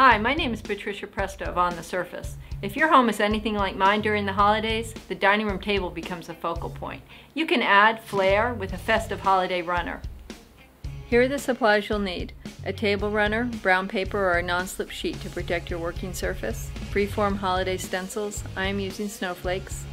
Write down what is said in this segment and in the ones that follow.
Hi, my name is Patricia Presto of On the Surface. If your home is anything like mine during the holidays, the dining room table becomes a focal point. You can add flair with a festive holiday runner. Here are the supplies you'll need. A table runner, brown paper or a non-slip sheet to protect your working surface, freeform holiday stencils, I am using snowflakes,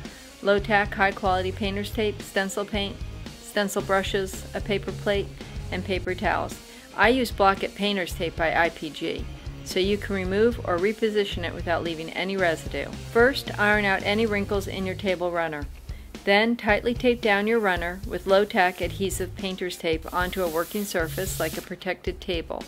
low-tack high-quality painter's tape, stencil paint, stencil brushes, a paper plate, and paper towels. I use Block-It painter's tape by IPG so you can remove or reposition it without leaving any residue. First, iron out any wrinkles in your table runner. Then tightly tape down your runner with low-tack adhesive painter's tape onto a working surface like a protected table.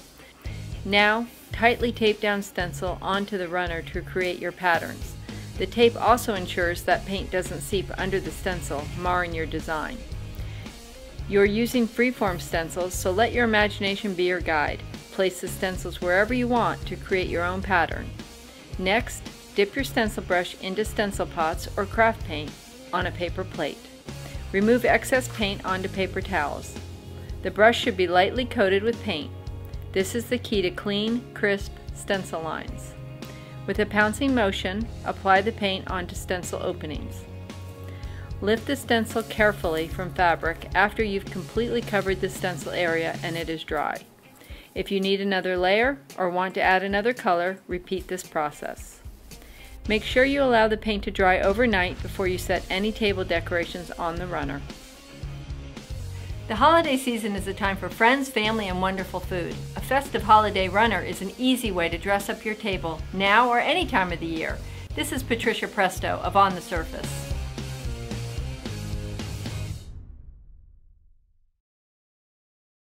Now, tightly tape down stencil onto the runner to create your patterns. The tape also ensures that paint doesn't seep under the stencil, marring your design. You're using freeform stencils, so let your imagination be your guide. Place the stencils wherever you want to create your own pattern. Next, dip your stencil brush into stencil pots or craft paint on a paper plate. Remove excess paint onto paper towels. The brush should be lightly coated with paint. This is the key to clean, crisp stencil lines. With a pouncing motion, apply the paint onto stencil openings. Lift the stencil carefully from fabric after you've completely covered the stencil area and it is dry. If you need another layer or want to add another color, repeat this process. Make sure you allow the paint to dry overnight before you set any table decorations on the runner. The holiday season is a time for friends, family, and wonderful food. A festive holiday runner is an easy way to dress up your table now or any time of the year. This is Patricia Presto of On the Surface.